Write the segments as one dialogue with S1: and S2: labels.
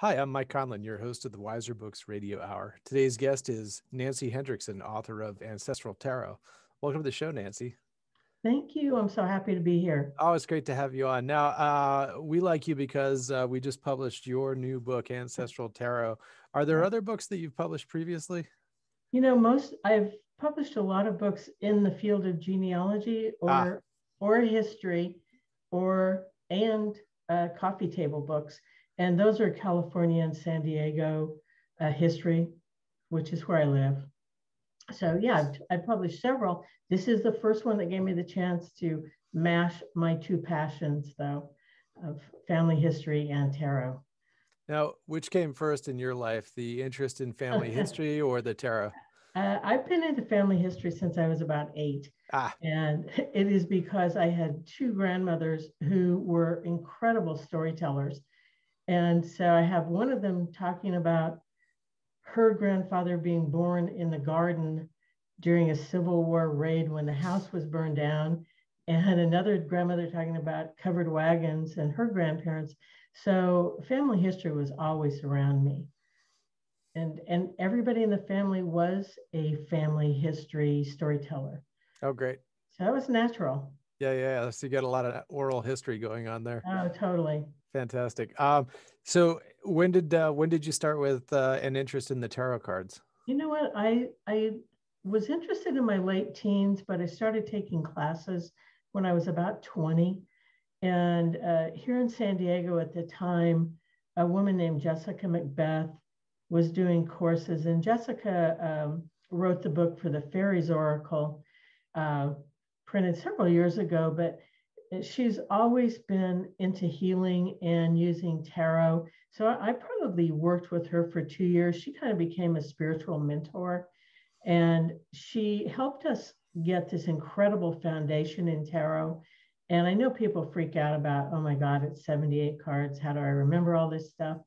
S1: Hi, I'm Mike Conlon, your host of the Weiser Books Radio Hour. Today's guest is Nancy Hendrickson, author of Ancestral Tarot. Welcome to the show, Nancy.
S2: Thank you. I'm so happy to be here.
S1: Oh, it's great to have you on. Now, uh, we like you because uh, we just published your new book, Ancestral Tarot. Are there other books that you've published previously?
S2: You know, most I've published a lot of books in the field of genealogy or ah. or history, or and uh, coffee table books and those are California and San Diego uh, history, which is where I live. So yeah, I've, published several. This is the first one that gave me the chance to mash my two passions, though, of family history and tarot.
S1: Now, which came first in your life, the interest in family history or the tarot?
S2: Uh, I've been into family history since I was about eight. Ah. And it is because I had two grandmothers who were incredible storytellers. And so I have one of them talking about her grandfather being born in the garden during a Civil War raid when the house was burned down, and another grandmother talking about covered wagons and her grandparents. So family history was always around me. And, and everybody in the family was a family history storyteller.
S1: Oh, great.
S2: So that was natural.
S1: Yeah, yeah. So you got a lot of oral history going on there.
S2: Oh, totally.
S1: Fantastic. Um, so when did uh, when did you start with uh, an interest in the tarot cards?
S2: You know what? I I was interested in my late teens, but I started taking classes when I was about 20. And uh, here in San Diego at the time, a woman named Jessica Macbeth was doing courses, and Jessica um, wrote the book for the Faeries Oracle, uh, printed several years ago. But she's always been into healing and using tarot. So I probably worked with her for two years. She kind of became a spiritual mentor. And she helped us get this incredible foundation in tarot. And I know people freak out about, oh my God, it's 78 cards. How do I remember all this stuff?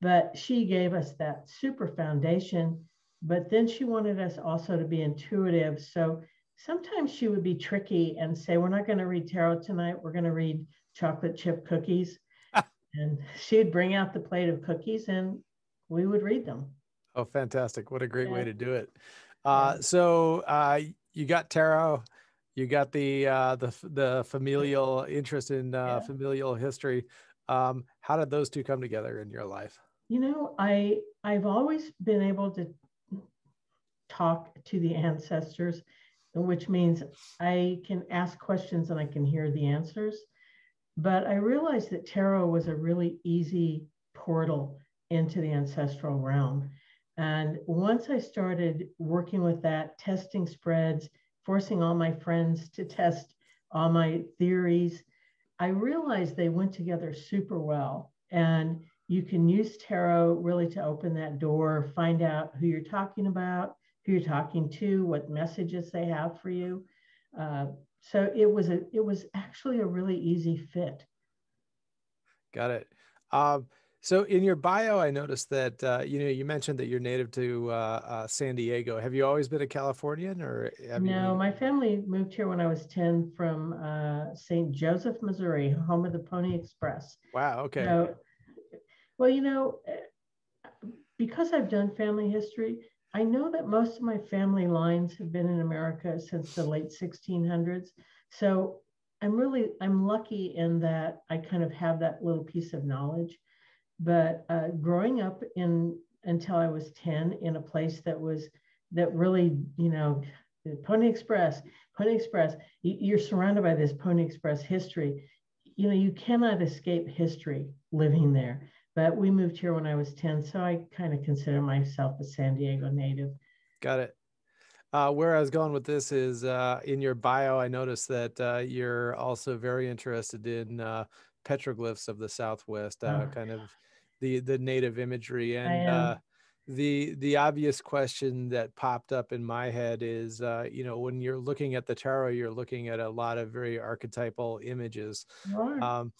S2: But she gave us that super foundation. But then she wanted us also to be intuitive. So sometimes she would be tricky and say, We're not going to read tarot tonight. We're going to read chocolate chip cookies. and she'd bring out the plate of cookies and we would read them.
S1: Oh, fantastic. What a great yeah. way to do it. Uh, so uh, you got tarot, you got the uh, the the familial interest in uh, yeah. familial history. Um, how did those two come together in your life?
S2: You know, I I've always been able to talk to the ancestors which means I can ask questions and I can hear the answers. But I realized that tarot was a really easy portal into the ancestral realm. And once I started working with that, testing spreads, forcing all my friends to test all my theories, I realized they went together super well. And you can use tarot really to open that door, find out who you're talking about, who you're talking to, what messages they have for you. Uh, so it was a it was actually a really easy fit.
S1: Got it. Um, so in your bio, I noticed that uh, you know you mentioned that you're native to uh, uh San Diego. Have you always been a Californian, or
S2: no? You... My family moved here when I was ten from uh, St. Joseph, Missouri, home of the Pony Express.
S1: Wow. Okay.
S2: So, well, you know, eh, because I've done family history, I know that most of my family lines have been in America since the late 1600s. So I'm really, I'm lucky in that I kind of have that little piece of knowledge. But uh, growing up in until I was 10 in a place that was, that really, you know, Pony Express, Pony Express, you're surrounded by this Pony Express history. You know, you cannot escape history living there. But we moved here when I was 10, so I kind of consider myself a San Diego native.
S1: Got it. Uh, where I was going with this is uh, in your bio, I noticed that uh, you're also very interested in uh, petroglyphs of the Southwest, uh, oh. kind of the the native imagery, and uh, the the obvious question that popped up in my head is, you know, when you're looking at the tarot, you're looking at a lot of very archetypal images. Sure. Um,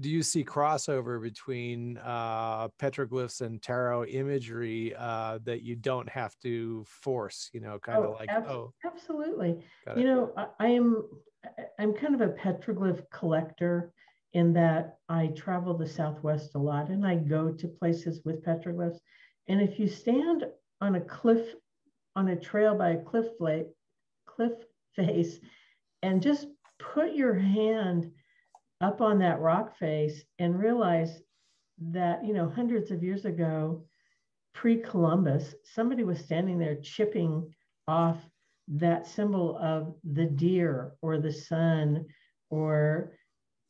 S1: do you see crossover between uh, petroglyphs and tarot imagery uh, that you don't have to force? You know, kind of oh, like ab- oh,
S2: absolutely. You know, I, I am I'm kind of a petroglyph collector in that I travel the Southwest a lot and I go to places with petroglyphs. And if you stand on a cliff, on a trail by a cliff, cliff face, and just put your hand up on that rock face and realize that, you know, hundreds of years ago, pre Columbus, somebody was standing there chipping off that symbol of the deer or the sun or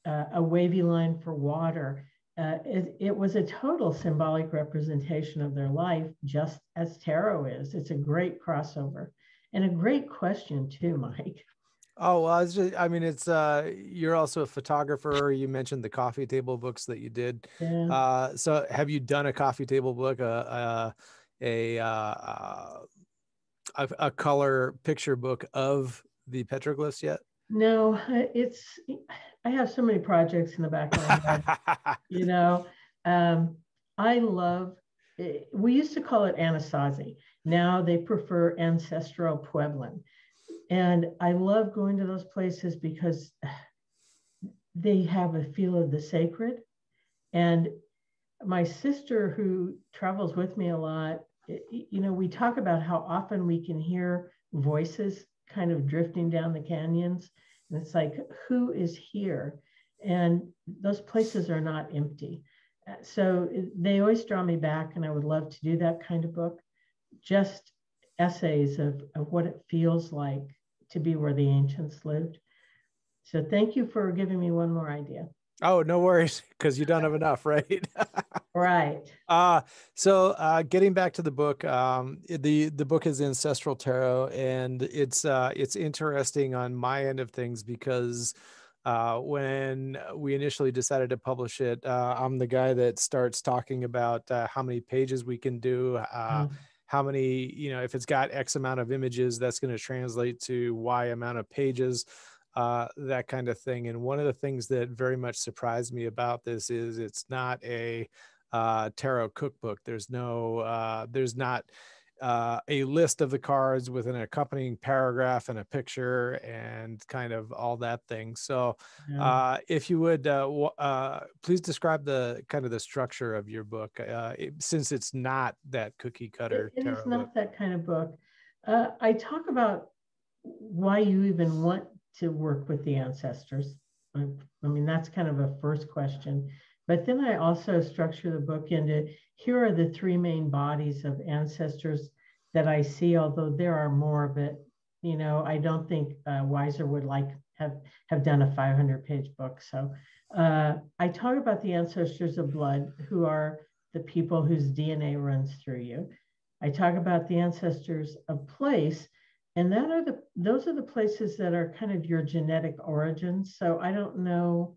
S2: uh, a wavy line for water. Uh, it, it, was a total symbolic representation of their life, just as tarot is. It's a great crossover and a great question, too, Mike.
S1: Oh well, it's just, I mean, it's uh, you're also a photographer. You mentioned the coffee table books that you did. Yeah. Uh, so have you done a coffee table book, a a a, uh, a, a color picture book of the petroglyphs yet?
S2: No, it's I have so many projects in the back of my head. you know, um, I love. Eh, we used to call it Anasazi. Now they prefer ancestral Puebloan, and I love going to those places because they have a feel of the sacred. And my sister, who travels with me a lot, you know, we talk about how often we can hear voices kind of drifting down the canyons. And it's like, who is here? And those places are not empty. So they always draw me back, and I would love to do that kind of book. Just essays of, of what it feels like to be where the ancients lived. So thank you for giving me one more idea.
S1: Oh, no worries, because you don't have enough, right?
S2: right.
S1: Uh, so uh, getting back to the book, um, the the book is Ancestral Tarot, and it's uh, it's interesting on my end of things because uh, when we initially decided to publish it, uh, I'm the guy that starts talking about uh, how many pages we can do. Uh, mm. How many, you know, if it's got X amount of images, that's going to translate to Y amount of pages uh, that kind of thing. And one of the things that very much surprised me about this is it's not a uh, tarot cookbook. There's no, uh, there's not uh, a list of the cards with an accompanying paragraph and a picture and kind of all that thing. So, yeah. uh, if you would, uh, uh, please describe the kind of the structure of your book, uh, it, since it's not that cookie cutter.
S2: it, it is not that kind of book. Uh, I talk about why you even want to work with the ancestors? I, I mean, that's kind of a first question. But then I also structure the book into here are the three main bodies of ancestors that I see, although there are more, but you know, I don't think uh, Weiser would like have have done a 500 page book. So uh, I talk about the ancestors of blood, who are the people whose DNA runs through you. I talk about the ancestors of place, and that are the those are the places that are kind of your genetic origins so i don't know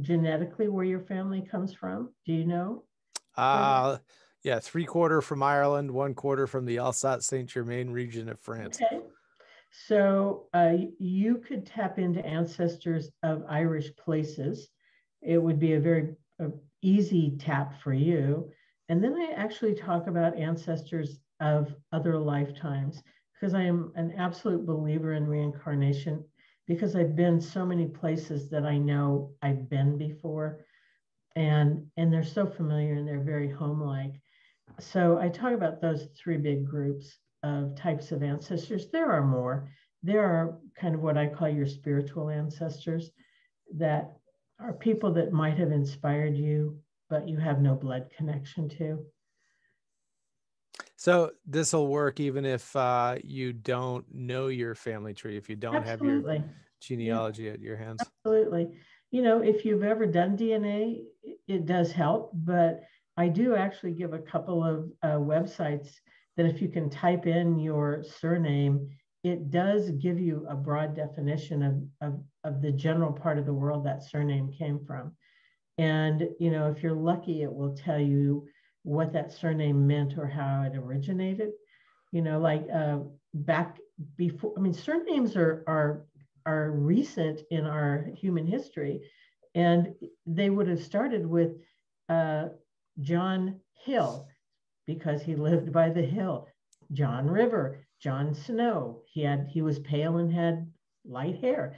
S2: genetically where your family comes from? Do you know?
S1: Uh yeah three quarter from ireland one quarter from the alsace saint germain region of france. Okay.
S2: so uh, you could tap into ancestors of irish places. It would be a very uh, easy tap for you. And then i actually talk about ancestors of other lifetimes because I am an absolute believer in reincarnation because I've been so many places that I know I've been before and and they're so familiar and they're very home-like. So I talk about those three big groups of types of ancestors. There are more. There are kind of what I call your spiritual ancestors that are people that might have inspired you, but you have no blood connection to.
S1: So this will work even if uh, you don't know your family tree, if you don't Absolutely. have your genealogy yeah. at your hands.
S2: Absolutely. You know, if you've ever done DNA, it does help, but I do actually give a couple of uh, websites that if you can type in your surname, it does give you a broad definition of, of, of the general part of the world that surname came from. And, you know, if you're lucky, it will tell you what that surname meant or how it originated. You know, like uh, back before, I mean, surnames are, are, are recent in our human history. And they would have started with uh, John Hill because he lived by the hill. John River, John Snow. He had he was pale and had light hair.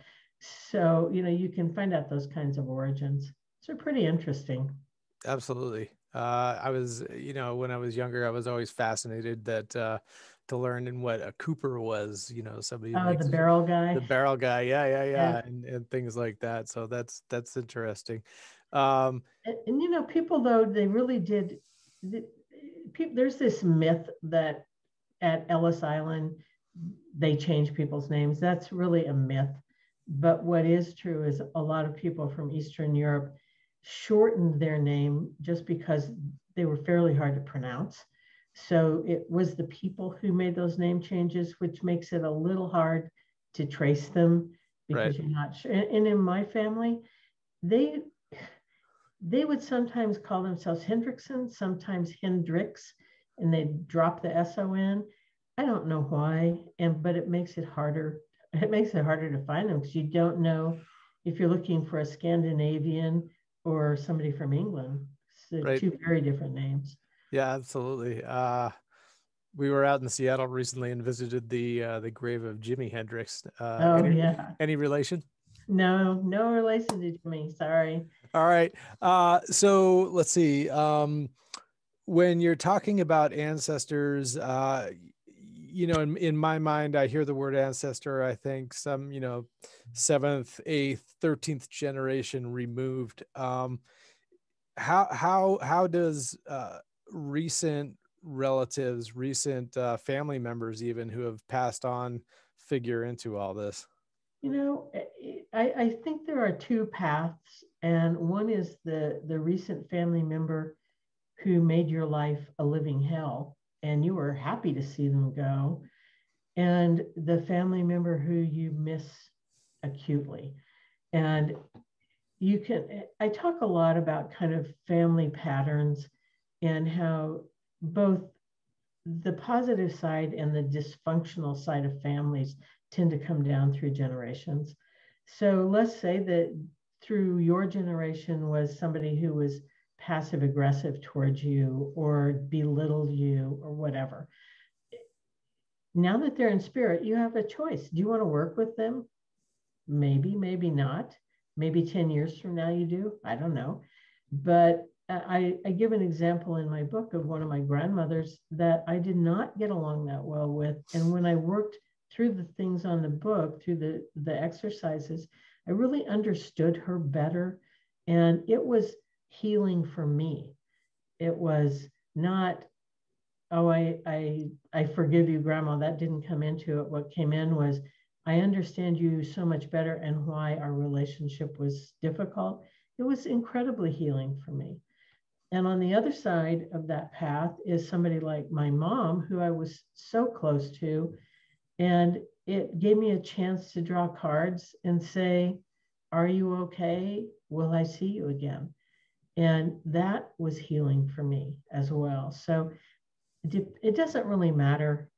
S2: So, you know, you can find out those kinds of origins. So pretty interesting.
S1: Absolutely. Uh, I was, you know, when I was younger, I was always fascinated that uh, to learn in what a Cooper was, you know, somebody
S2: oh, the barrel guy.
S1: The barrel guy, yeah, yeah, yeah, yeah. And, and things like that. So that's that's interesting. Um,
S2: and, and you know, people though they really did. The, people, there's this myth that at Ellis Island they change people's names. That's really a myth. But what is true is a lot of people from Eastern Europe shortened their name just because they were fairly hard to pronounce. So it was the people who made those name changes, which makes it a little hard to trace them because right. you're not sure. And in my family, they they would sometimes call themselves Hendrickson, sometimes Hendricks, and they drop the S-O-N. I don't know why, and but it makes it harder. It makes it harder to find them because you don't know if you're looking for a Scandinavian or somebody from England. So right. two very different names.
S1: Yeah, absolutely. Uh, we were out in Seattle recently and visited the uh, the grave of Jimi Hendrix.
S2: Uh, oh
S1: any,
S2: yeah.
S1: Any relation?
S2: No, no relation to Jimi. Sorry.
S1: All right. Uh, so let's see. Um, when you're talking about ancestors, uh, you know, in, in my mind, I hear the word ancestor. I think some, you know, seventh, eighth, thirteenth generation removed. Um, how how how does uh, recent relatives, recent uh, family members, even who have passed on, figure into all this?
S2: You know, I, I think there are two paths, and one is the the recent family member who made your life a living hell, and you were happy to see them go, and the family member who you miss acutely, and you can. I talk a lot about kind of family patterns and how both the positive side and the dysfunctional side of families tend to come down through generations. So let's say that through your generation was somebody who was passive aggressive towards you or belittled you or whatever. Now that they're in spirit, you have a choice. Do you want to work with them? Maybe, maybe not. Maybe 10 years from now you do. I don't know. But I, I, give an example in my book of one of my grandmothers that I did not get along that well with. And when I worked through the things on the book, through the, the exercises, I really understood her better. And it was healing for me. It was not, oh, I, I, I forgive you, Grandma. That didn't come into it. What came in was, I understand you so much better and why our relationship was difficult. It was incredibly healing for me. And on the other side of that path is somebody like my mom, who I was so close to. And it gave me a chance to draw cards and say, Are you okay? Will I see you again? And that was healing for me as well. So it doesn't really matter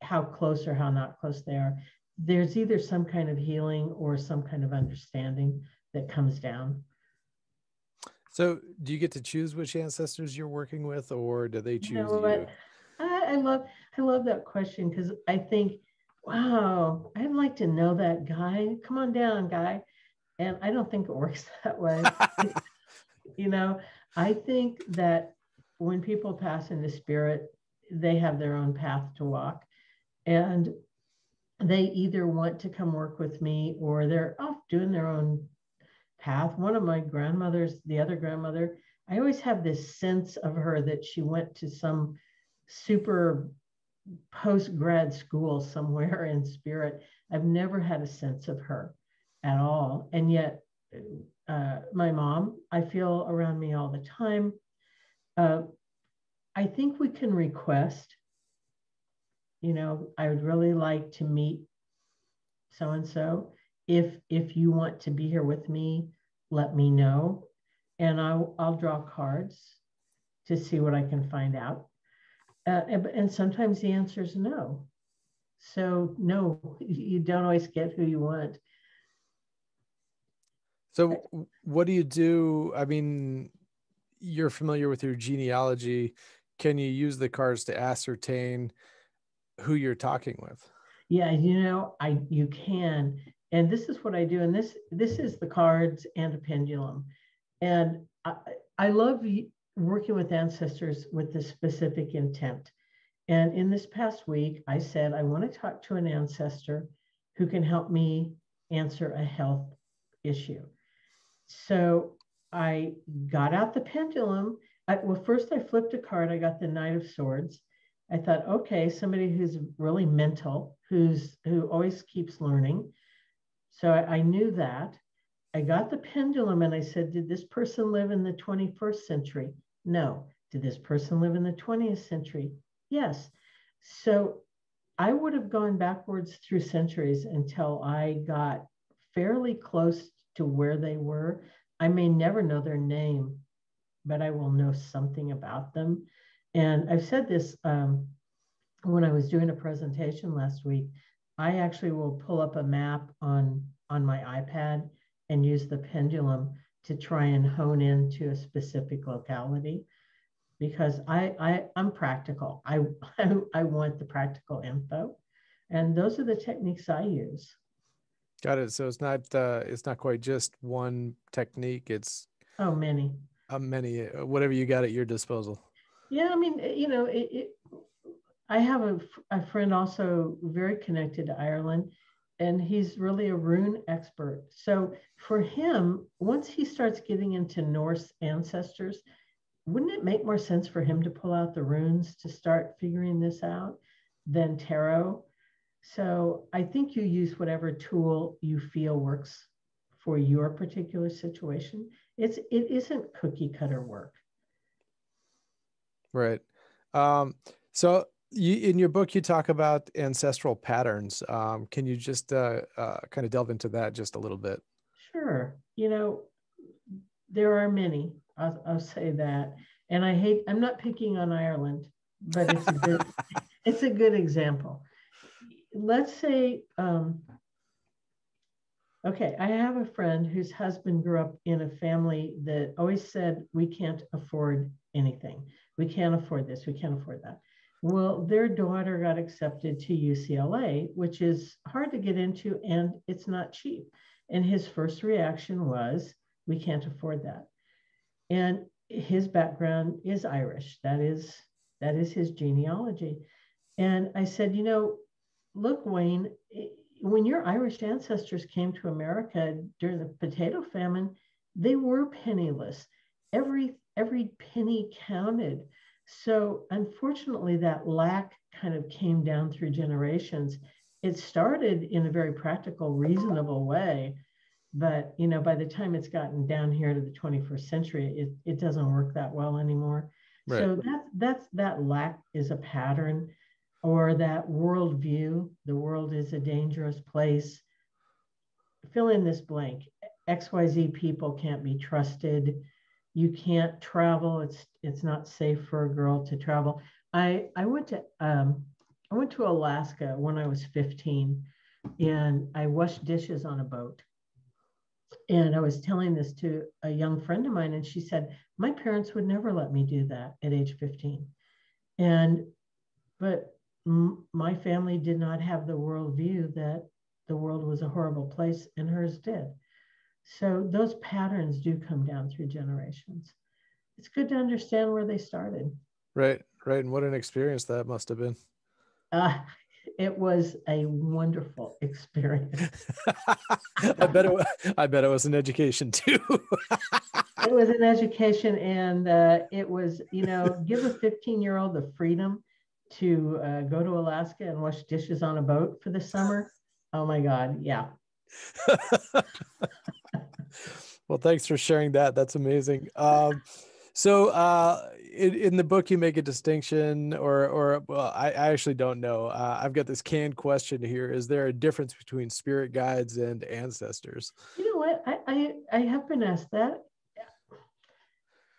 S2: how close or how not close they are. There's either some kind of healing or some kind of understanding that comes down.
S1: So, do you get to choose which ancestors you're working with, or do they choose you? Know
S2: you? I, I love I love that question because I think, wow, I'd like to know that guy. Come on down, guy. And I don't think it works that way. you know, I think that when people pass in the spirit, they have their own path to walk, and they either want to come work with me or they're off doing their own path. One of my grandmothers, the other grandmother, I always have this sense of her that she went to some super post grad school somewhere in spirit. I've never had a sense of her at all. And yet, uh, my mom, I feel around me all the time. Uh, I think we can request, you know, I would really like to meet so and so if if you want to be here with me, let me know, and I'll I'll draw cards to see what I can find out. Uh, and, and sometimes the answer is no. So no, you don't always get who you want.
S1: So what do you do? I mean, you're familiar with your genealogy. Can you use the cards to ascertain who you're talking with?
S2: Yeah, you know, I you can And this is what I do. And this this is the cards and a pendulum. And I, I love working with ancestors with this specific intent. And in this past week, I said, I want to talk to an ancestor who can help me answer a health issue. So I got out the pendulum. I, well, first I flipped a card. I got the Knight of Swords. I thought, okay, somebody who's really mental, who's who always keeps learning. So I, I knew that. I got the pendulum and I said, did this person live in the 21st century? No. Did this person live in the 20th century? Yes. So I would have gone backwards through centuries until I got fairly close to where they were. I may never know their name, but I will know something about them. And I've said this um, when I was doing a presentation last week. I actually will pull up a map on on my iPad and use the pendulum to try and hone into a specific locality because I, I I'm practical. I, I, I want the practical info, and those are the techniques I use.
S1: Got it. So it's not uh, it's not quite just one technique. It's
S2: oh many.
S1: Uh, many uh, whatever you got at your disposal.
S2: Yeah, I mean, you know, it, it, I have a, a friend also very connected to Ireland, and he's really a rune expert. So for him, once he starts getting into Norse ancestors, wouldn't it make more sense for him to pull out the runes to start figuring this out than tarot? So I think you use whatever tool you feel works for your particular situation. It's it isn't cookie cutter work.
S1: Right. Um, so you, in your book, you talk about ancestral patterns. Um, can you just uh, uh, kind of delve into that just a little bit?
S2: Sure. You know, there are many. I'll, I'll say that. And I hate. I'm not picking on Ireland, but it's a good. it's a good example. Let's say. Um, okay, I have a friend whose husband grew up in a family that always said, "We can't afford anything. We can't afford this. We can't afford that." Well, their daughter got accepted to UCLA, which is hard to get into and it's not cheap. And his first reaction was, we can't afford that. And his background is Irish. That is that is his genealogy. And I said, you know, look, Wayne, eh, when your Irish ancestors came to America during the potato famine, they were penniless. Every every penny counted. So unfortunately, that lack kind of came down through generations. It started in a very practical, reasonable way, but you know, by the time it's gotten down here to the 21st century, it, it doesn't work that well anymore. Right. So that's that's that lack is a pattern, or that worldview. The world is a dangerous place. Fill in this blank. XYZ people can't be trusted you can't travel. It's it's not safe for a girl to travel. I I went to um, I went to Alaska when I was 15, and I washed dishes on a boat. And I was telling this to a young friend of mine, and she said, My parents would never let me do that at age 15. And, but m- my family did not have the worldview that the world was a horrible place, and hers did. So those patterns do come down through generations. It's good to understand where they started.
S1: Right, right. And what an experience that must have been.
S2: Uh, it was a wonderful experience.
S1: I bet it. Was, I bet it was an education too.
S2: it was an education, and uh, it was you know give a 15 year old the freedom to uh, go to Alaska and wash dishes on a boat for the summer. Oh my God, yeah.
S1: well, thanks for sharing that. That's amazing. Um, so, uh, in, in, the book, you make a distinction, or, or well, I, I actually don't know. Uh, I've got this canned question here: Is there a difference between spirit guides and ancestors?
S2: You know what? I, I, I have been asked that.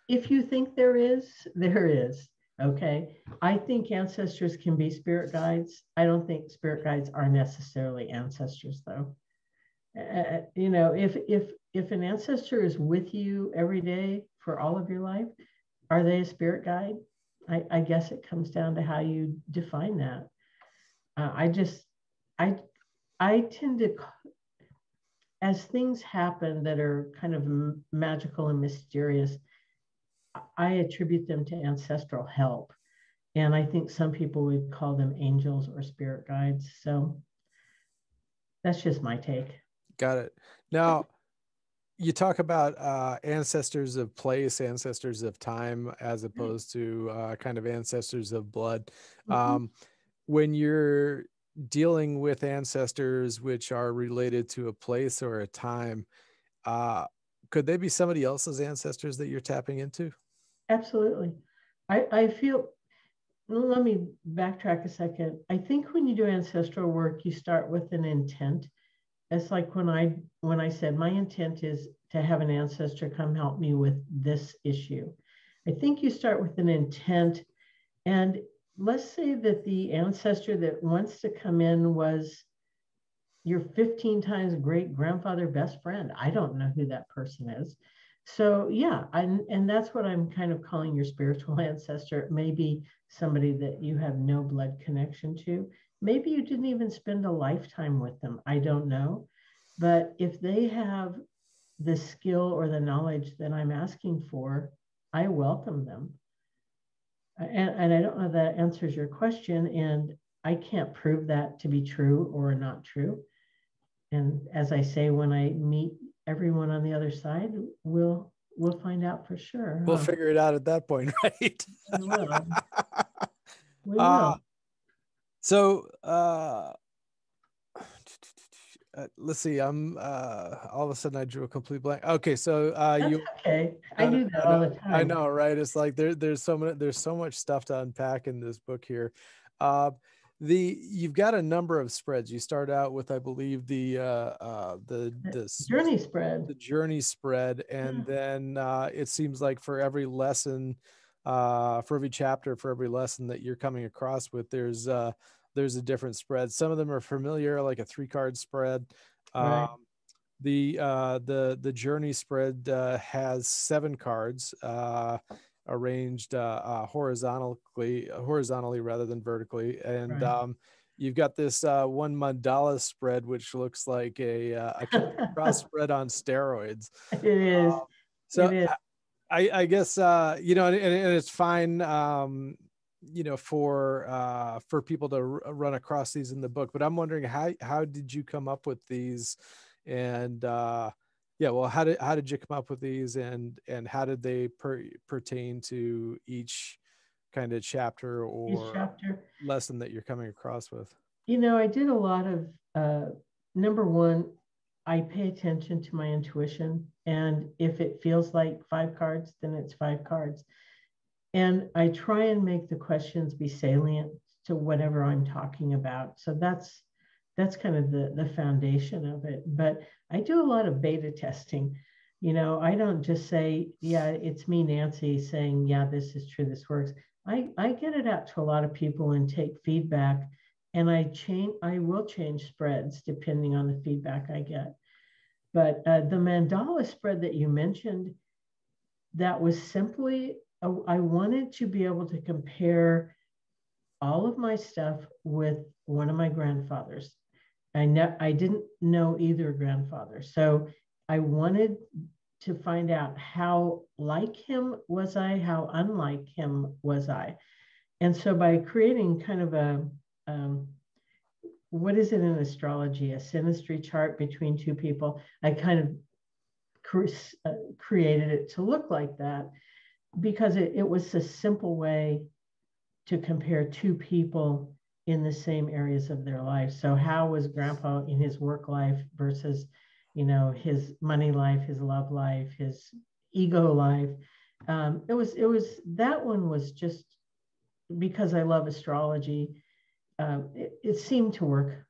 S2: If you think there is, there is. Okay. I think ancestors can be spirit guides. I don't think spirit guides are necessarily ancestors, though. Uh, you know, if if if an ancestor is with you every day for all of your life, are they a spirit guide? I, I guess it comes down to how you define that. Uh, I just, I, I tend to, as things happen that are kind of magical and mysterious, I attribute them to ancestral help. And I think some people would call them angels or spirit guides. So that's just my take.
S1: Got it. Now, you talk about uh, ancestors of place, ancestors of time, as mm-hmm. opposed to uh, kind of ancestors of blood. Mm-hmm. Um, when you're dealing with ancestors which are related to a place or a time, uh, could they be somebody else's ancestors that you're tapping into?
S2: Absolutely. I, I feel, let me backtrack a second. I think when you do ancestral work, you start with an intent. It's like when I when I said my intent is to have an ancestor come help me with this issue. I think you start with an intent and let's say that the ancestor that wants to come in was your 15 times great grandfather best friend. I don't know who that person is. So yeah, I, and that's what I'm kind of calling your spiritual ancestor. Maybe somebody that you have no blood connection to. Maybe you didn't even spend a lifetime with them. I don't know. But if they have the skill or the knowledge that I'm asking for, I welcome them and, and I don't know if that answers your question, and I can't prove that to be true or not true. And as I say, when I meet everyone on the other side, we'll we'll find out for sure.
S1: We'll huh? figure it out at that point, right? we will.
S2: We will. Uh,
S1: so uh, uh, let's see. I'm uh, all of a sudden I drew a complete blank. Okay, so uh,
S2: That's
S1: you.
S2: Okay, I, do that all the time.
S1: I know, right? It's like there, there's so much, there's so much stuff to unpack in this book here. Uh, the you've got a number of spreads. You start out with, I believe, the uh, uh, the the
S2: journey spread,
S1: the journey spread, and yeah. then uh, it seems like for every lesson, uh, for every chapter, for every lesson that you're coming across with, there's uh, there's a different spread. Some of them are familiar, like a three card spread. Right. Um, the uh, the the journey spread uh, has seven cards uh, arranged uh, uh, horizontally, horizontally rather than vertically, and right. um, you've got this uh, one mandala spread, which looks like a, a cross spread on steroids.
S2: It is. Um,
S1: so it is. I, I, guess you know, and, and, it's fine. Um, you know for uh for people to r- run across these in the book but i'm wondering how how did you come up with these and uh yeah well how did how did you come up with these and and how did they per, pertain to each kind of chapter or chapter. lesson that you're coming across with
S2: you know i did a lot of uh number one i pay attention to my intuition and if it feels like five cards then it's five cards and I try and make the questions be salient to whatever I'm talking about. So that's that's kind of the, the foundation of it. But I do a lot of beta testing. You know, I don't just say, yeah, it's me, Nancy, saying, yeah, this is true, this works. I, I get it out to a lot of people and take feedback and I change I will change spreads depending on the feedback I get. But uh, the mandala spread that you mentioned, that was simply I wanted to be able to compare all of my stuff with one of my grandfathers. I I didn't know either grandfather, so I wanted to find out how like him was I, how unlike him was I, and so by creating kind of a um, what is it in astrology, a synastry chart between two people, I kind of cre- uh, created it to look like that because it, it was a simple way to compare two people in the same areas of their life. So how was grandpa in his work life versus, you know, his money life, his love life, his ego life. Um, it was, it was, that one was just because I love astrology. Um, it, it seemed to work,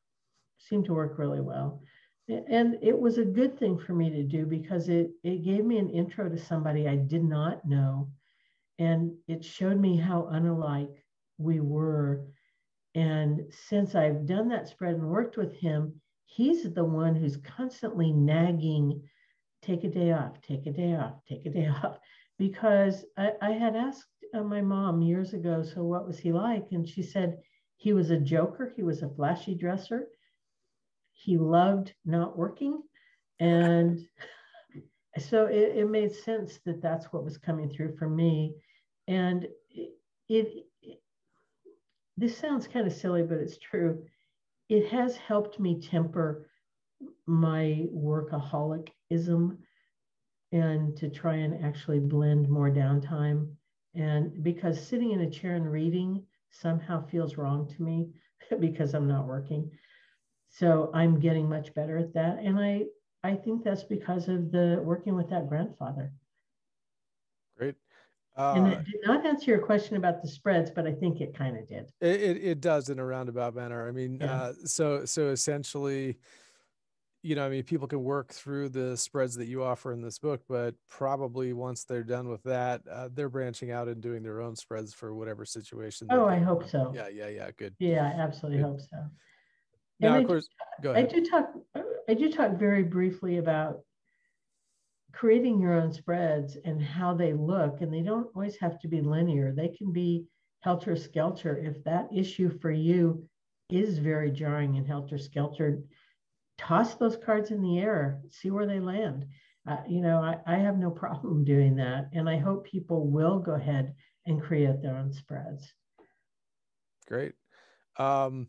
S2: seemed to work really well. And it was a good thing for me to do because it, it gave me an intro to somebody I did not know. And it showed me how unalike we were. And since I've done that spread and worked with him, he's the one who's constantly nagging take a day off, take a day off, take a day off. Because I, I had asked uh, my mom years ago, so what was he like? And she said, he was a joker, he was a flashy dresser, he loved not working. And so it, it, made sense that that's what was coming through for me. And it, it, it this sounds kind of silly, but it's true. It has helped me temper my workaholicism and to try and actually blend more downtime. And because sitting in a chair and reading somehow feels wrong to me because I'm not working. So I'm getting much better at that. And I, I think that's because of the working with that grandfather.
S1: Great.
S2: Uh, and it did not answer your question about the spreads, but I think it kind of did.
S1: It, it, does in a roundabout manner. I mean, yeah. uh, so so essentially, you know, I mean, people can work through the spreads that you offer in this book, but probably once they're done with that, uh, they're branching out and doing their own spreads for whatever situation.
S2: Oh, I hope so.
S1: Yeah, yeah, yeah. Good.
S2: Yeah, I absolutely good. hope so.
S1: Now, of course,
S2: do, go ahead. I do talk. I do talk very briefly about creating your own spreads and how they look, and they don't always have to be linear. They can be helter skelter. If that issue for you is very jarring and helter skelter toss those cards in the air, see where they land. Uh, you know, I, I have no problem doing that. And I hope people will go ahead and create their own spreads.
S1: Great. Um,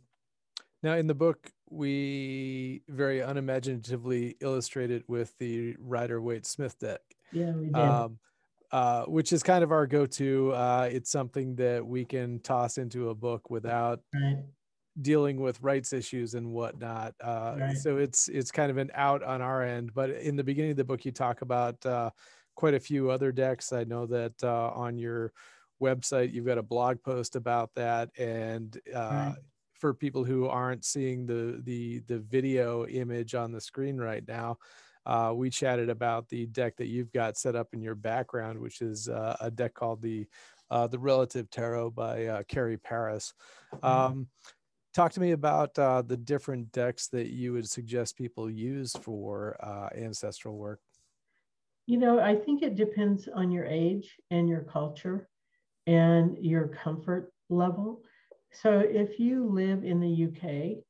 S1: now, in the book, we very unimaginatively illustrated with the Rider Waite Smith deck.
S2: Yeah, we did. Um,
S1: uh, which is kind of our go-to. Uh, it's something that we can toss into a book without right dealing with rights issues and whatnot. Uh, right. So it's it's kind of an out on our end. But in the beginning of the book, you talk about uh, quite a few other decks. I know that uh, on your website you've got a blog post about that, and uh, right. For people who aren't seeing the the the video image on the screen right now. Uh, we chatted about the deck that you've got set up in your background, which is uh, a deck called the the Relative Tarot by Carrie Paris. Um, talk to me about uh, the different decks that you would suggest people use for uh, ancestral work
S2: you know i think it depends on your age and your culture and your comfort level so if you live in the uk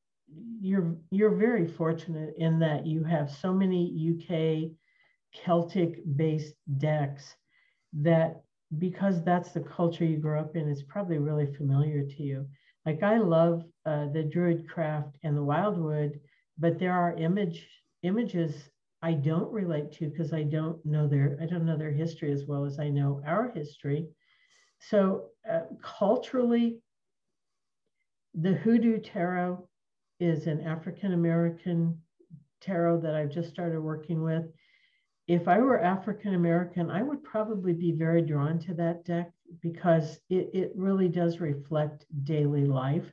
S2: you're you're very fortunate in that you have so many uk celtic based decks that because that's the culture you grew up in it's probably really familiar to you like I love uh, the Druidcraft and the Wildwood, but there are image images I don't relate to because I don't know their I don't know their history as well as I know our history. So uh, culturally, the Hoodoo Tarot is an African American tarot that I've just started working with. If I were African American, I would probably be very drawn to that deck because it, it really does reflect daily life,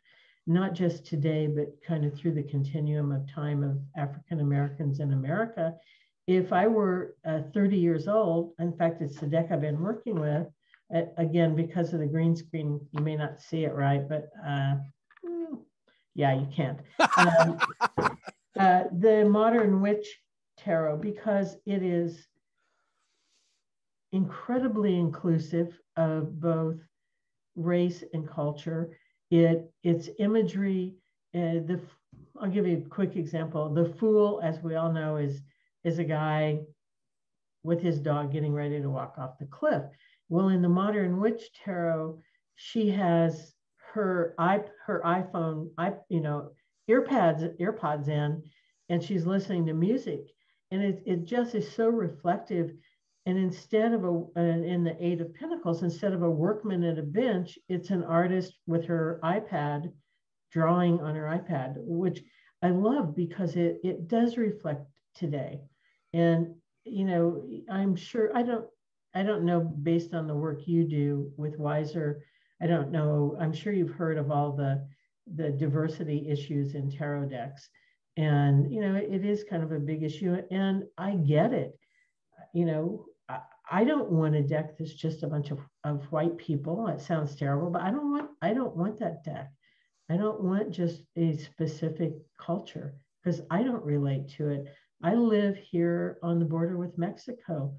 S2: not just today, but kind of through the continuum of time of African Americans in America. If I were uh, 30 years old, in fact, it's the deck I've been working with, uh, again, because of the green screen, you may not see it right, but uh, yeah, you can't. Um, uh, the Modern Witch Tarot, because it is incredibly inclusive of both race and culture. It its imagery. Uh, the I'll give you a quick example. The fool, as we all know, is is a guy with his dog getting ready to walk off the cliff. Well, in the modern witch tarot, she has her i her iPhone, i you know, earpads earpods in, and she's listening to music, and it it just is so reflective and instead of a, in the Eight of Pentacles, instead of a workman at a bench, it's an artist with her iPad drawing on her iPad, which I love because it, it does reflect today. And, you know, I'm sure, I don't, I don't know based on the work you do with Weiser, I don't know, I'm sure you've heard of all the, the diversity issues in tarot decks. And, you know, it is kind of a big issue and I get it. You know, I don't want a deck that's just a bunch of, of white people. It sounds terrible, but I don't want I don't want that deck. I don't want just a specific culture because I don't relate to it. I live here on the border with Mexico.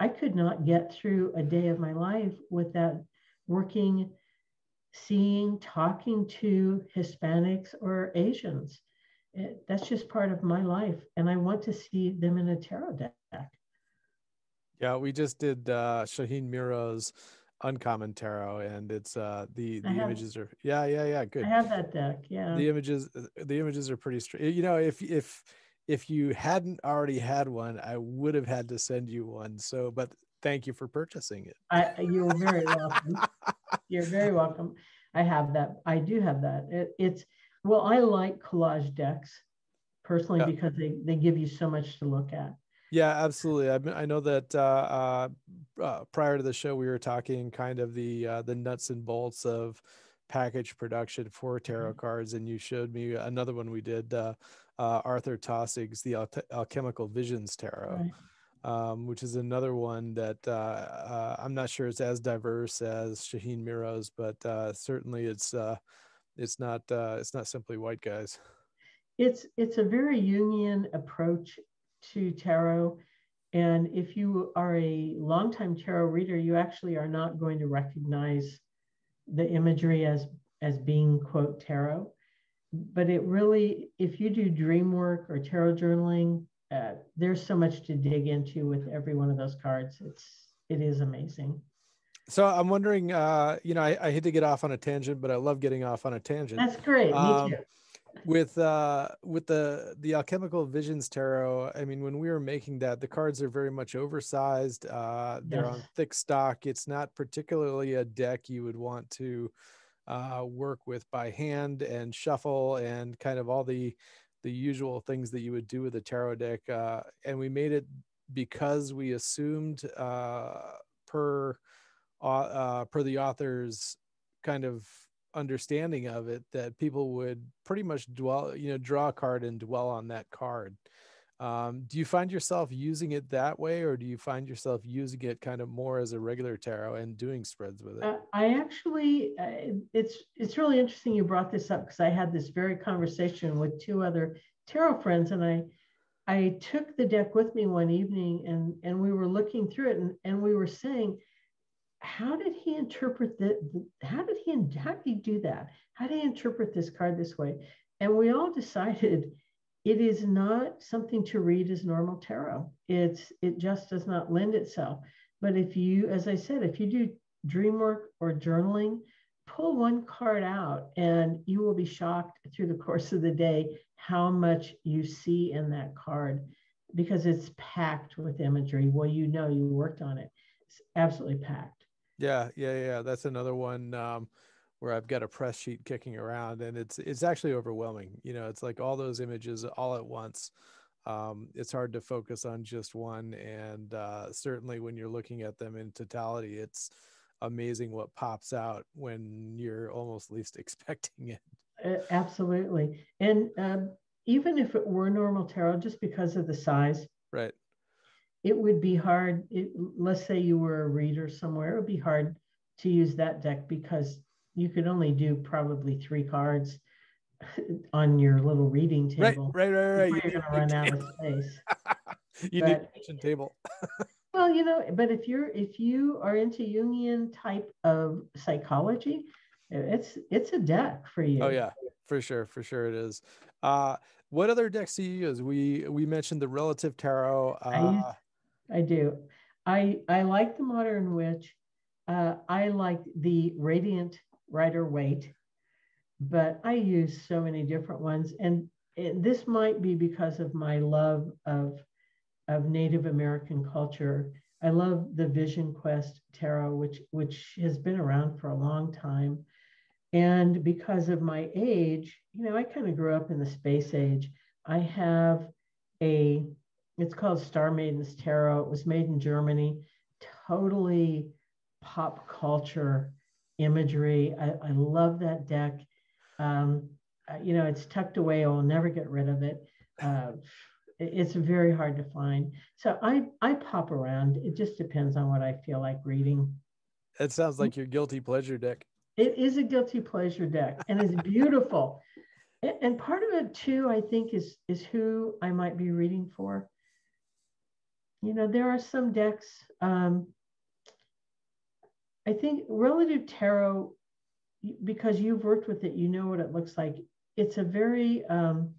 S2: I could not get through a day of my life without working, seeing, talking to Hispanics or Asians. it, that's just part of my life. And I want to see them in a tarot deck.
S1: Yeah, we just did uh, Shaheen Miro's uncommon tarot and it's uh the the have, images are yeah yeah yeah good
S2: i have that deck yeah
S1: the images the images are pretty straight you know if if if you hadn't already had one i would have had to send you one so but thank you for purchasing it
S2: i you're very welcome you're very welcome i have that i do have that it, it's well i like collage decks personally yeah. because they they give you so much to look at
S1: yeah, absolutely. I, I know that uh, uh, uh, prior to the show, we were talking kind of the uh, the nuts and bolts of package production for tarot mm-hmm. cards, and you showed me another one we did, uh, uh, Arthur Taussig's The Al- Alchemical Visions Tarot. Right. Um, which is another one that uh, uh, I'm not sure it's as diverse as Shaheen Miro's, but uh, certainly it's it's not it's not simply white guys.
S2: It's it's a very Jungian approach to tarot. And if you are a longtime tarot reader, you actually are not going to recognize the imagery as, as being, quote, tarot. But it really, if you do dream work or tarot journaling, uh, there's so much to dig into with every one of those cards. It's it is amazing.
S1: So I'm wondering, uh, you know, I, I hate to get off on a tangent, but I love getting off on a tangent.
S2: That's great. Um, Me too
S1: with uh with the the alchemical visions tarot i mean when we were making that the cards are very much oversized uh they're yes. on thick stock it's not particularly a deck you would want to uh work with by hand and shuffle and kind of all the the usual things that you would do with a tarot deck uh and we made it because we assumed uh per uh per the author's kind of understanding of it that people would pretty much dwell, you know, draw a card and dwell on that card. Um, do you find yourself using it that way, or do you find yourself using it kind of more as a regular tarot and doing spreads with it?
S2: Uh, I actually, uh, it's it's really interesting you brought this up because I had this very conversation with two other tarot friends, and I I took the deck with me one evening, and and we were looking through it, and and we were saying how did he interpret the, how did he how did he do that how did he interpret this card this way and we all decided it is not something to read as normal tarot. It's it just does not lend itself. But if you as i said if you do dream work or journaling pull one card out and you will be shocked through the course of the day how much you see in that card because it's packed with imagery. Well you know you worked on it. It's absolutely packed.
S1: Yeah, yeah, yeah. That's another one um, where I've got a press sheet kicking around, and it's it's actually overwhelming. You know, it's like all those images all at once. Um, it's hard to focus on just one, and uh, certainly when you're looking at them in totality, it's amazing what pops out when you're almost least expecting it.
S2: Absolutely, and um, even if it were normal tarot, just because of the size,
S1: right?
S2: it would be hard. It, let's say you were a reader somewhere, it would be hard to use that deck because you could only do probably three cards on your little reading table.
S1: Right, right, right, right.
S2: You're going to run out of space.
S1: you but, need a kitchen table.
S2: well, you know, but if you're if you are into Jungian type of psychology, it's it's a deck for you.
S1: Oh yeah, for sure, for sure it is. Uh, what other decks do you use? We we mentioned the relative tarot. Uh,
S2: I do. I I like the Modern Witch. Uh, I like the Radiant Rider Waite, but I use so many different ones, and it, this might be because of my love of of Native American culture. I love the Vision Quest Tarot, which which has been around for a long time, and because of my age, you know, I kind of grew up in the space age. I have a it's called Star Maidens Tarot. It was made in Germany. Totally pop culture imagery. I, I love that deck. Um, you know, it's tucked away. I'll never get rid of it. Uh, it's very hard to find. So I I pop around. It just depends on what I feel like reading.
S1: It sounds like your guilty pleasure deck.
S2: It is a guilty pleasure deck, and it's beautiful. and part of it too, I think, is is who I might be reading for you know, there are some decks. Um, I think relative tarot, because you've worked with it, you know what it looks like. It's a very um,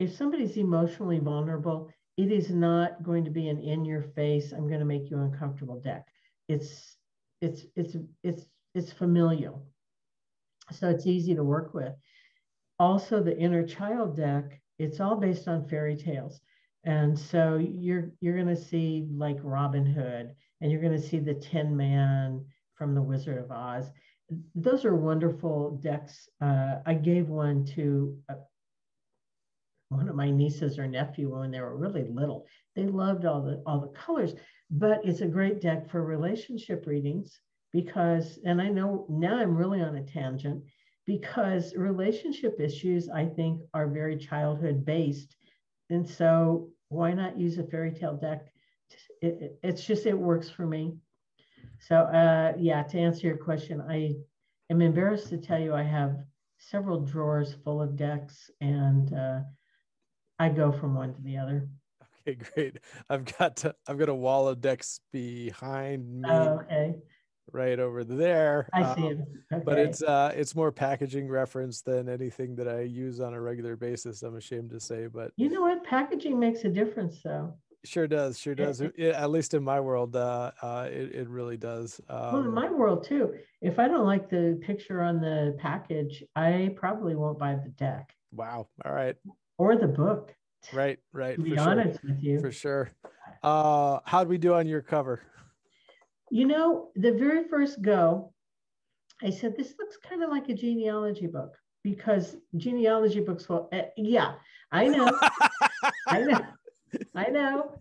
S2: if somebody's emotionally vulnerable, it is not going to be an in your face, I'm going to make you uncomfortable deck. It's it's it's it's it's familial. So it's easy to work with. Also the inner child deck, it's all based on fairy tales. And so you're you're going to see like Robin Hood and you're going to see the Tin Man from the Wizard of Oz. Those are wonderful decks. Uh, I gave one to uh, one of my nieces or nephew when they were really little. They loved all the all the colors, but it's a great deck for relationship readings because, and I know now I'm really on a tangent because relationship issues I think are very childhood based, and so why not use a fairy tale deck? It, it, it's just it works for me. So uh, yeah, to answer your question, I am embarrassed to tell you I have several drawers full of decks and. Uh, I go from one to the other.
S1: Okay, great. I've got to, I've got a wall of decks behind me.
S2: Oh, okay.
S1: Right over there.
S2: I see
S1: um,
S2: it. Okay.
S1: But it's uh it's more packaging reference than anything that I use on a regular basis, I'm ashamed to say. But
S2: you know what? Packaging makes a difference though.
S1: Sure does, sure does. It, it, at least in my world, uh, uh, it, it really does.
S2: Um, well, in
S1: um,
S2: my world too. If I don't like the picture on the package, I probably won't buy the deck.
S1: Wow. All right
S2: or the book.
S1: Right, right.
S2: To be honest with you.
S1: For sure. Uh, how'd we do on your cover?
S2: You know, the very first go, I said, this looks kind of like a genealogy book because genealogy books will, uh, yeah, I know. I know. I know.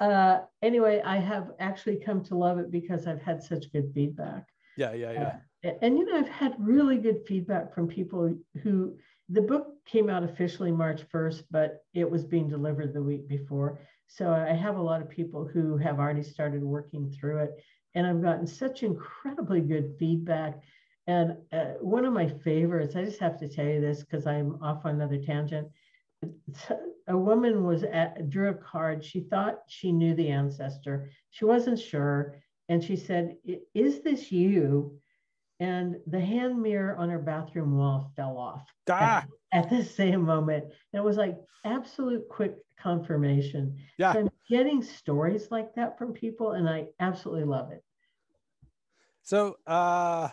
S2: Uh, anyway, I have actually come to love it because I've had such good feedback.
S1: Yeah, yeah, yeah.
S2: Uh, and, you know, I've had really good feedback from people who the book came out officially March 1st, but it was being delivered the week before. So I have a lot of people who have already started working through it. And I've gotten such incredibly good feedback. And uh, one of my favorites, I just have to tell you this because I'm off on another tangent. A woman was at, drew a card. She thought she knew the ancestor. She wasn't sure. And she said, Is this you? and the hand mirror on her bathroom wall fell off
S1: ah.
S2: at, at, the same moment. it was like absolute quick confirmation.
S1: Yeah.
S2: So I'm getting stories like that from people, and I absolutely love it.
S1: So, uh,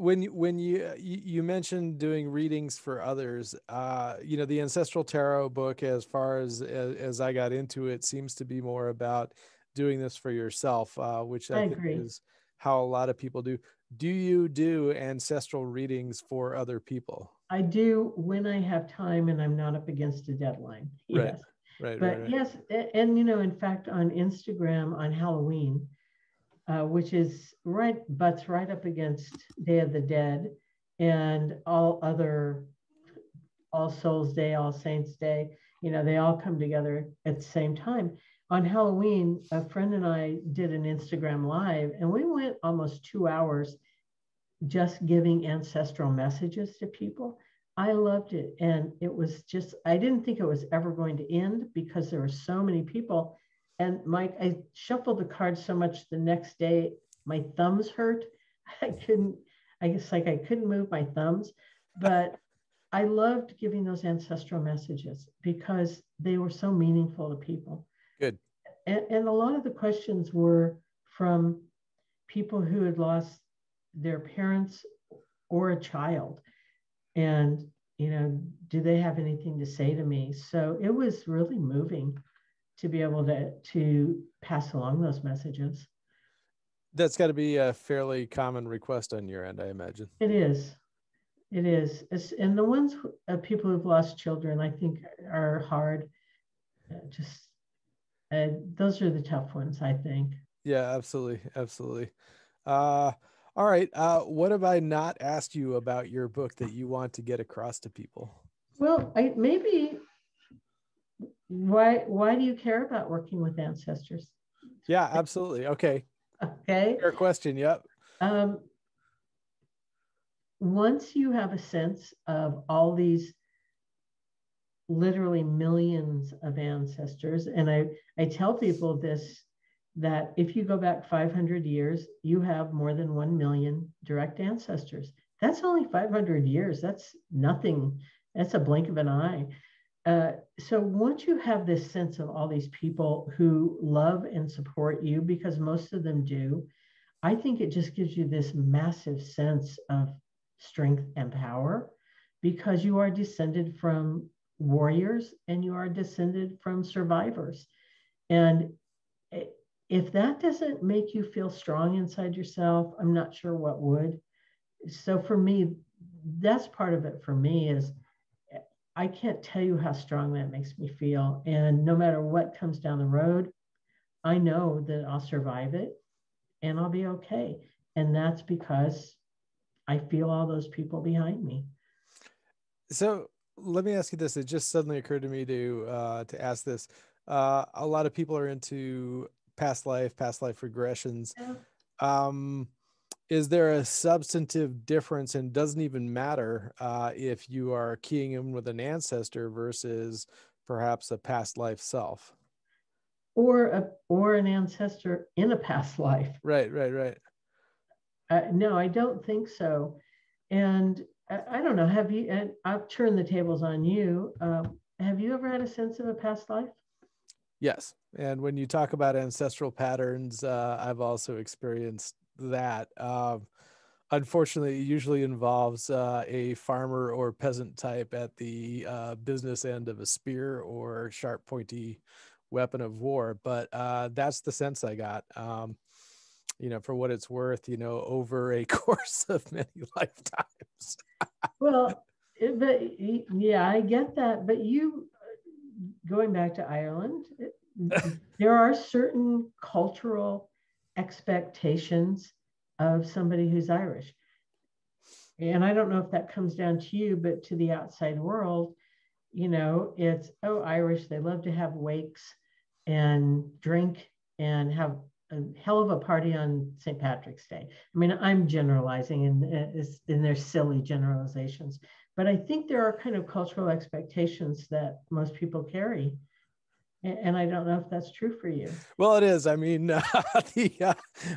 S1: when when you you mentioned doing readings for others, uh, you know, the ancestral tarot book, as far as as, as I got into it, seems to be more about doing this for yourself, uh, which I, I think agree. is how a lot of people do do you do ancestral readings for other people?
S2: I do when I have time and I'm not up against a deadline. Yes.
S1: Right.
S2: But
S1: right, right.
S2: yes, and you know, in fact, on Instagram on Halloween, uh, which is right butts right up against Day of the Dead and all other All Souls Day, All Saints Day, you know, they all come together at the same time on Halloween, a friend and I did an Instagram live, and we went almost two hours just giving ancestral messages to people. I loved it. And it was just, I didn't think it was ever going to end because there were so many people. And Mike, I shuffled the cards so much the next day, my thumbs hurt. I couldn't, I guess like I couldn't move my thumbs, but I loved giving those ancestral messages because they were so meaningful to people.
S1: Good.
S2: And, and a lot of the questions were from people who had lost their parents or a child. And, you know, do they have anything to say to me? So it was really moving to be able to, to pass along those messages.
S1: That's got to be a fairly common request on your end, I imagine.
S2: It is. It is. It's, and the ones, uh, people who've lost children, I think are hard. Uh, just uh, those are the tough ones, I think.
S1: Yeah, absolutely, absolutely. Uh, all right. Uh, what have I not asked you about your book that you want to get across to people?
S2: Well, I, maybe why why do you care about working with ancestors?
S1: Yeah, absolutely. Okay.
S2: Okay.
S1: Fair question. Yep.
S2: Um, once you have a sense of all these literally millions of ancestors. And I, I tell people this that if you go back 500 years, you have more than 1 million direct ancestors. That's only 500 years. That's nothing. That's a blink of an eye. Uh, so once you have this sense of all these people who love and support you, because most of them do, I think it just gives you this massive sense of strength and power because you are descended from warriors and you are descended from survivors. And if that doesn't make you feel strong inside yourself, I'm not sure what would. So for me, that's part of it for me is I can't tell you how strong that makes me feel. And no matter what comes down the road, I know that I'll survive it and I'll be okay. And that's because I feel all those people behind me.
S1: So let me ask you this. It just suddenly occurred to me to uh, to ask this. Uh, a lot of people are into past life, past life regressions. Yeah. Um, is there a substantive difference and doesn't even matter uh, if you are keying in with an ancestor versus perhaps a past life self?
S2: Or a or an ancestor in a past life.
S1: Right right right.
S2: Uh, no i don't think so. And I, I, don't know have you and i've turned the tables on you. Uh, have you ever had a sense of a past life?
S1: Yes. And when you talk about ancestral patterns uh, i've also experienced that. Um, unfortunately, it usually involves uh, a farmer or peasant type at the uh, business end of a spear or sharp, pointy weapon of war. But uh, that's the sense I got. Um, you know, for what it's worth, you know, over a course of many lifetimes.
S2: well, but yeah, I get that. But you, going back to Ireland, there are certain cultural expectations of somebody who's Irish. And I don't know if that comes down to you, but to the outside world, you know, it's, oh, Irish, they love to have wakes and drink and have a hell of a party on St. Patrick's Day. I mean, I'm generalizing in, in their silly generalizations, but I think there are kind of cultural expectations that most people carry and I don't know if that's true for you.
S1: Well, it is. I mean, uh, the, uh,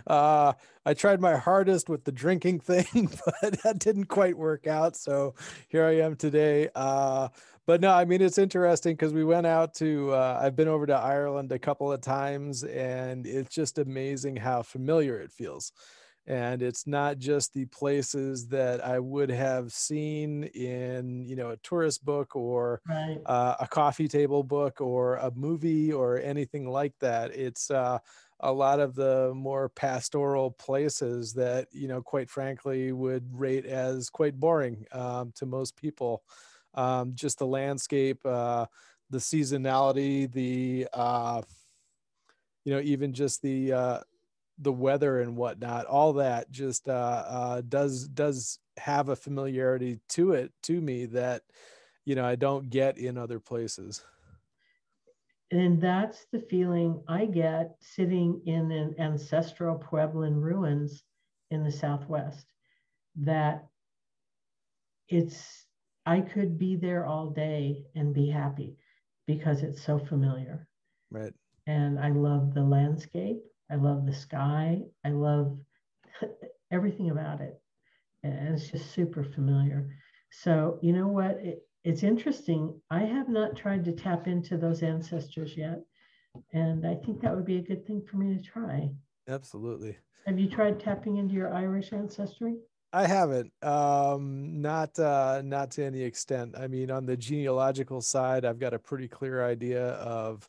S1: uh, I tried my hardest with the drinking thing, but that didn't quite work out. So here I am today. Uh, but no, I mean, it's interesting because we went out to, uh, I've been over to Ireland a couple of times, and it's just amazing how familiar it feels and it's not just the places that I would have seen in you know a tourist book or right. uh, a coffee table book or a movie or anything like that. It's uh, a lot of the more pastoral places that you know quite frankly would rate as quite boring um, to most people. Um, just the landscape, uh, the seasonality, the uh, you know even just the uh, the weather and whatnot, all that just uh, uh, does does have a familiarity to it to me that you know I don't get in other places.
S2: And that's the feeling I get sitting in an ancestral Puebloan ruins in the Southwest. That it's I could be there all day and be happy because it's so familiar.
S1: Right.
S2: And I love the landscape. I love the sky. I love everything about it. And it's just super familiar. So, you know what? It, it's interesting. I have not tried to tap into those ancestors yet. And I think that would be a good thing for me to try.
S1: Absolutely.
S2: Have you tried tapping into your Irish ancestry?
S1: I haven't. Um, not uh, not to any extent. I mean, on the genealogical side, I've got a pretty clear idea of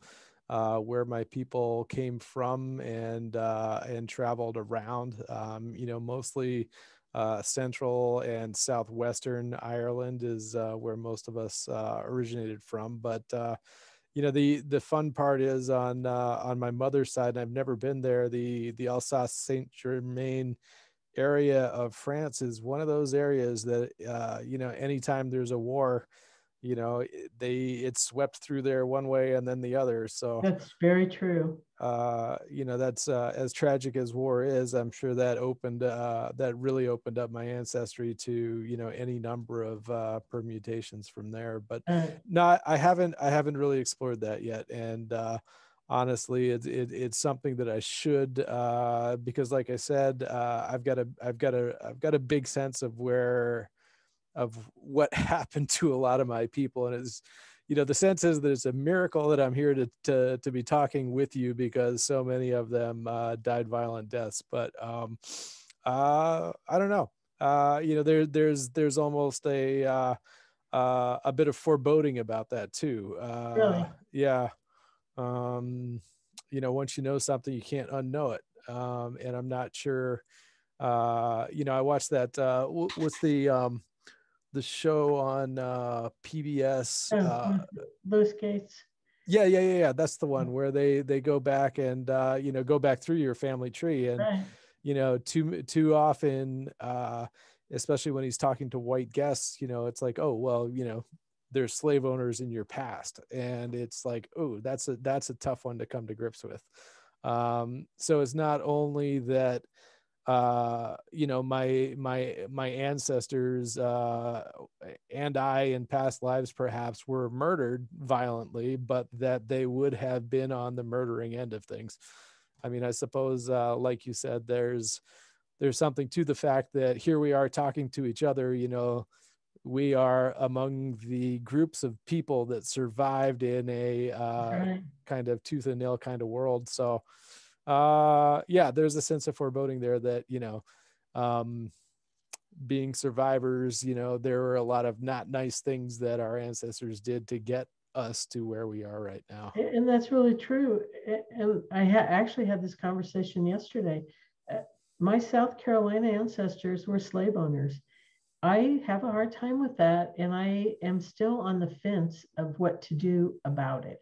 S1: uh, where my people came from and uh, and traveled around. Um, you know, mostly uh, central and southwestern Ireland is uh, where most of us uh, originated from. But uh, you know, the the fun part is on on my mother's side, and I've never been there. The the Alsace Saint Germain area of France is one of those areas that you know, anytime there's a war you know they it swept through there one way and then the other so
S2: that's very true.
S1: Uh you know that's uh, as tragic as war is i'm sure that opened uh that really opened up my ancestry to you know any number of uh permutations from there but uh, no i haven't i haven't really explored that yet and uh honestly it's it, it's something that i should uh because like i said uh i've got a i've got a i've got a big sense of where of what happened to a lot of my people and it's you know, the sense is that it's a miracle that I'm here to to to be talking with you because so many of them uh, died violent deaths. But um, uh, I don't know. Uh, you know, there there's there's almost a uh, uh, a bit of foreboding about that too. Uh,
S2: really?
S1: Yeah. Um, you know, once you know something, you can't unknow it. Um, and I'm not sure. Uh, you know, I watched that. Uh, what's the um, the show on uh, PBS? Oh, uh,
S2: Louis Gates.
S1: Yeah, yeah, yeah, yeah. That's the one where they they go back and uh, you know go back through your family tree, and right. you know too too often, uh, especially when he's talking to white guests, you know, it's like, oh well, you know, there's slave owners in your past, and it's like, oh, that's a that's a tough one to come to grips with. Um, so it's not only that uh you know my my my ancestors uh and i in past lives perhaps were murdered violently but that they would have been on the murdering end of things i mean i suppose uh like you said there's there's something to the fact that here we are talking to each other you know we are among the groups of people that survived in a uh, right. kind of tooth and nail kind of world so uh yeah there's a sense of foreboding there that you know um being survivors you know there were a lot of not nice things that our ancestors did to get us to where we are right now.
S2: And that's really true. And i ha- actually had this conversation yesterday. Uh, my south carolina ancestors were slave owners. I have a hard time with that and i am still on the fence of what to do about it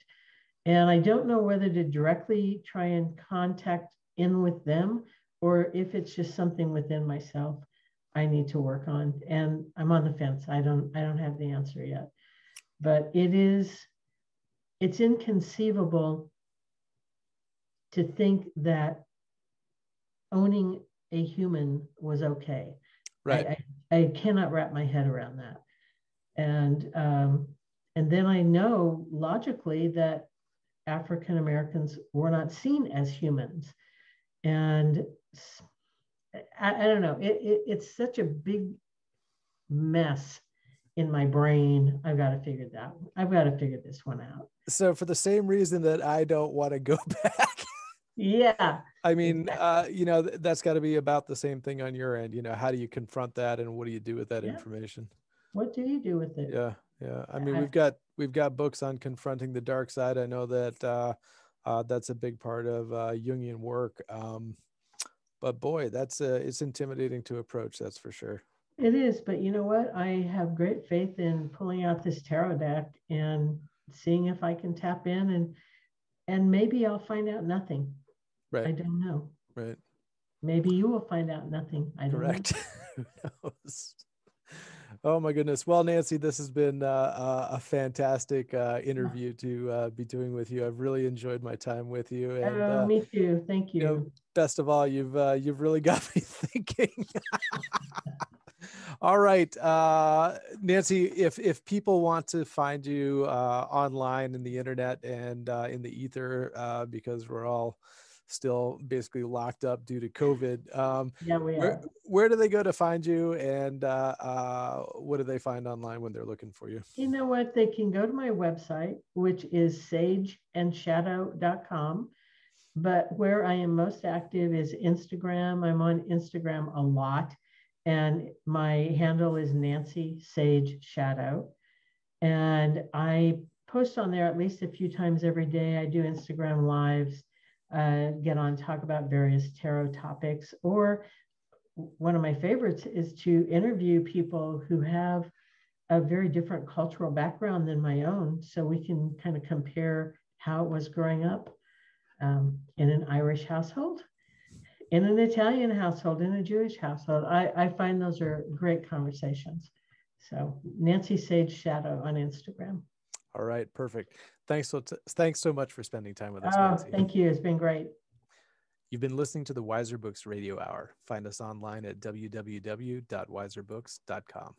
S2: and I don't know whether to directly try and contact in with them or if it's just something within myself I need to work on. And I'm on the fence. I don't I don't have the answer yet. But it is it's inconceivable to think that owning a human was okay.
S1: Right.
S2: I, I, I cannot wrap my head around that. And um, and then I know logically that African Americans were not seen as humans. And I, I don't know, it, it, it's such a big mess in my brain. I've got to figure that. I've got to figure this one out.
S1: So for the same reason that I don't want to go back.
S2: yeah.
S1: I mean, uh, you know, that's got to be about the same thing on your end. You know, how do you confront that, and what do you do with that yeah. information?
S2: What do you do with it?
S1: Yeah, yeah. I mean, we've got we've got books on confronting the dark side. I know that uh, uh, that's a big part of uh, Jungian work. Um, but boy, that's uh, it's intimidating to approach. That's for sure.
S2: It is, but you know what? I have great faith in pulling out this tarot deck and seeing if I can tap in and and maybe I'll find out nothing.
S1: Right. I
S2: don't know.
S1: Right.
S2: Maybe you will find out nothing. I don't
S1: Correct. Who knows? Oh my goodness. Well, Nancy, this has been uh, uh a fantastic uh, interview to uh, be doing with you. I've really enjoyed my time with you.
S2: And, oh, me too. Thank you. you know,
S1: best of all, you've uh, you've really got me thinking. all right, uh, Nancy. If if people want to find you online in the internet and in the ether, because we're all still basically locked up due to COVID. Um,
S2: yeah, we
S1: where, are. Where do they go to find you, and uh, uh, what do they find online when they're looking for you?
S2: You know what? They can go to my website, which is sageandshadow.com. But where I am most active is Instagram. I'm on Instagram a lot, and my handle is Nancy Sage Shadow. And I post on there at least a few times every day. I do Instagram lives uh, get on talk about various tarot topics. Or one of my favorites is to interview people who have a very different cultural background than my own, so we can kind of compare how it was growing up um, in an Irish household, in an Italian household, in a Jewish household. I, I find those are great conversations. So Nancy Sage Shadow on Instagram.
S1: All right, perfect. Thanks so t- thanks so much for spending time with us.
S2: Oh, Nancy. thank you. It's been great.
S1: You've been listening to the Weiser Books Radio Hour. Find us online at www.weiserbooks.com.